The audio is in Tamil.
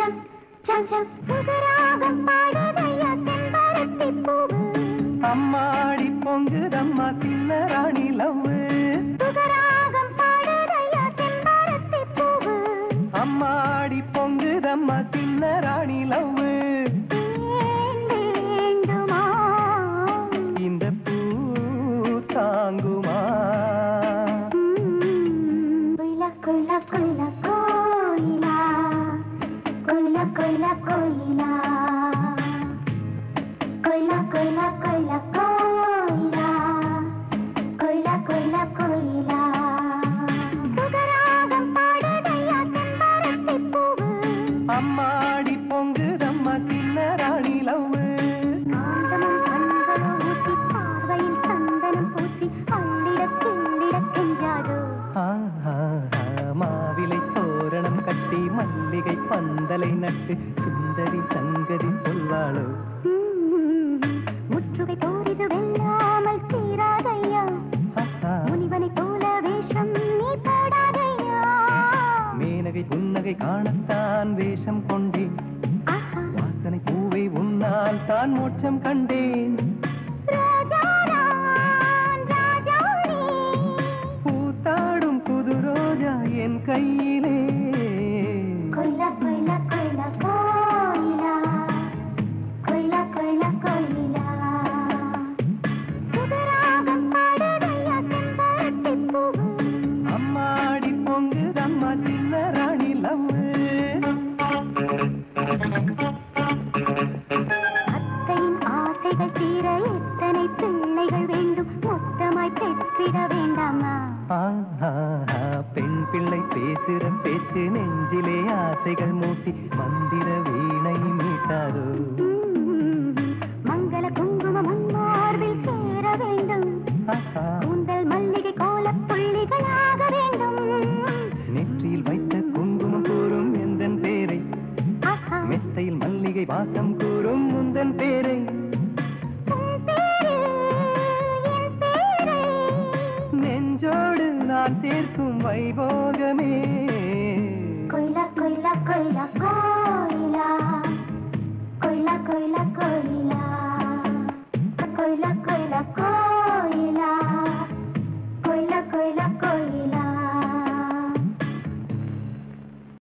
சம் சம் சம் சுகராகம் பாடுதையா தென்பரத்தி பூவு அம்மாடி பொங்குதம்மா சின்னராணி லவ்வு. சுகராகம் கொயிலா கொயிலா கோயிலா கொயிலா கொயிலா மல்லிகை பந்தலை நட்டு சுந்தரி சங்கதி சொல்வாளோ முற்றுகை போரிது வெல்லாமல் தீராதையா? முனிவனை போல வேஷம் நீ போடாதையா? மேனகை புன்னகை காணத்தான் வேஷம் கொண்டேன். வாசனை பூவை உன்னால் தான் மோட்சம் கண்டேன். பெற்றிட வேண்டாமா? பெண் பிள்ளை பேசுற பேச்சு நெஞ்சிலே ஆசைகள் மூட்டி மந்திர வீணை மீட்டாரோ? மங்கள குங்குமம் முன்மார்பில் சேர வேண்டும். கூந்தல் மல்லிகை கோல புள்ளிகளாக வேண்டும். நெற்றியில் வைத்த குங்குமம் கூறும் எந்தன் பேரை? மெத்தையில் மல்லிகை வாசம் கூறும் முந்தன் பேரை. நெஞ்சோடு சேர்க்கும் வைபோகமே. கொய்லா கொய்லா கொய்லா. கோயிலா கொய்லா கொய்லா.